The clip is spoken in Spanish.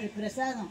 El presado.